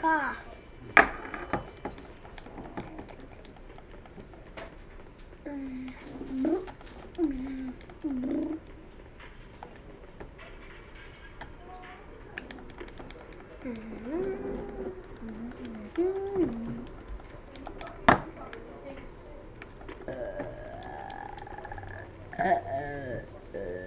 か。Uh-oh.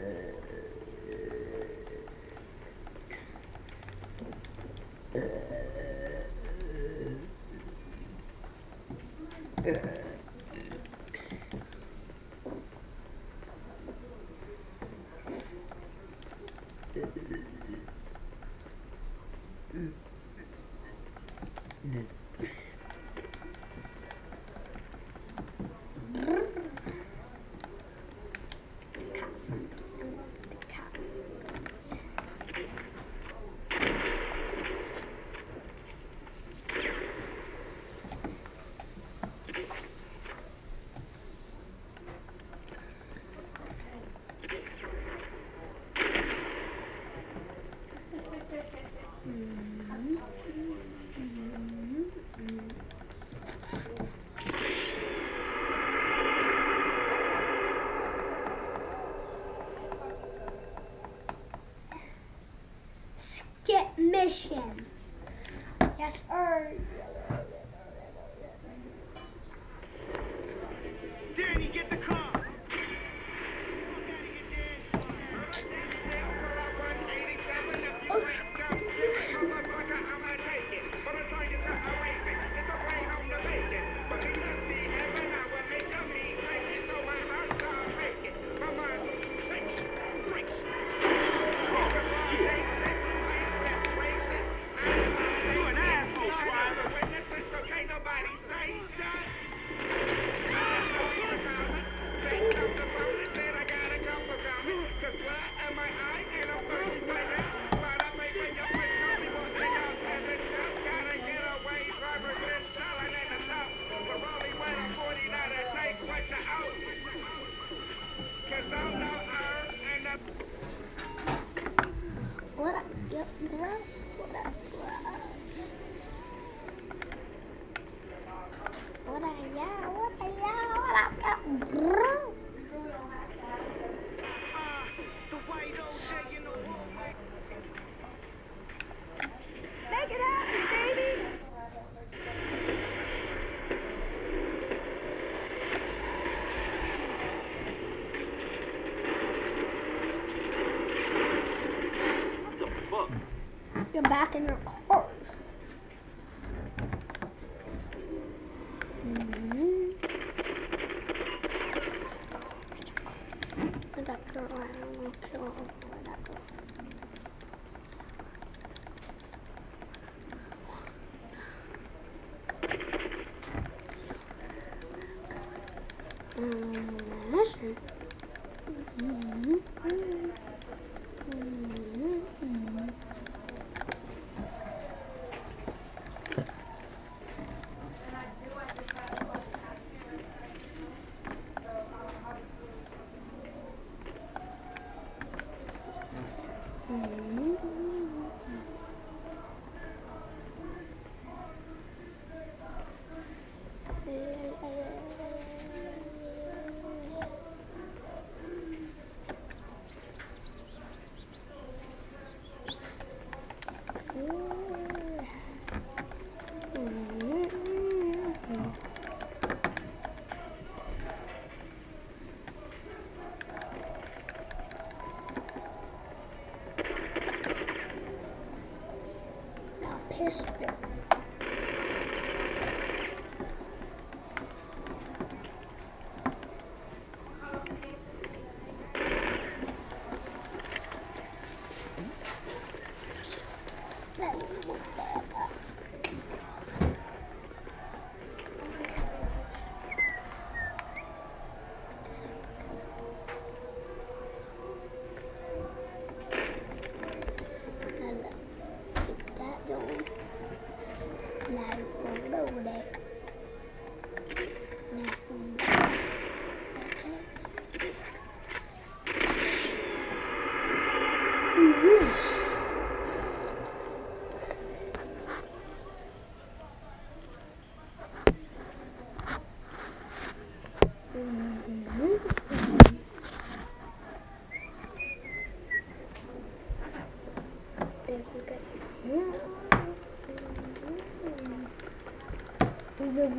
Br, up? Back in your car. Girl. Um, listen. Mhm. Mhm.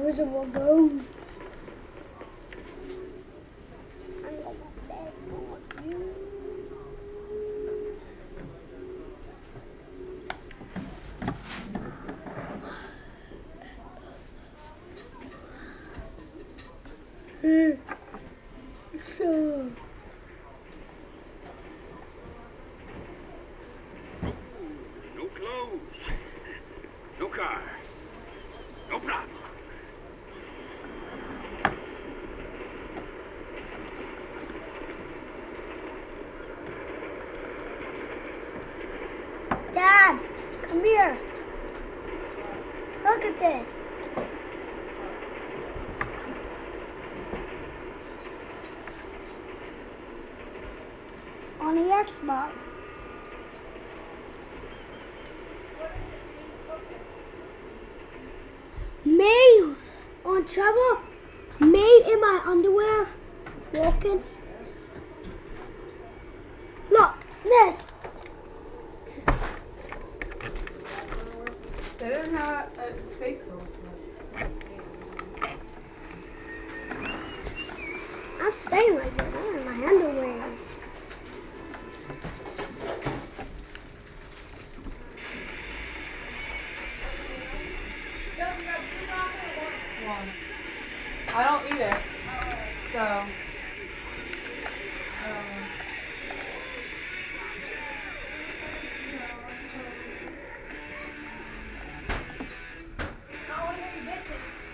Invisible ghost. Here. Look at this. On the Xbox. Me on Trevor. Me in my underwear walking. I'm staying like this. I'm in my underwear. One. I don't either. So. Um,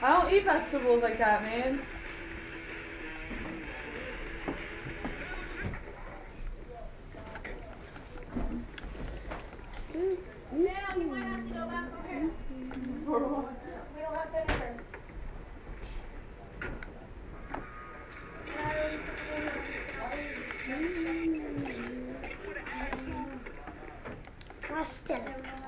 I don't eat vegetables like that, man. Look.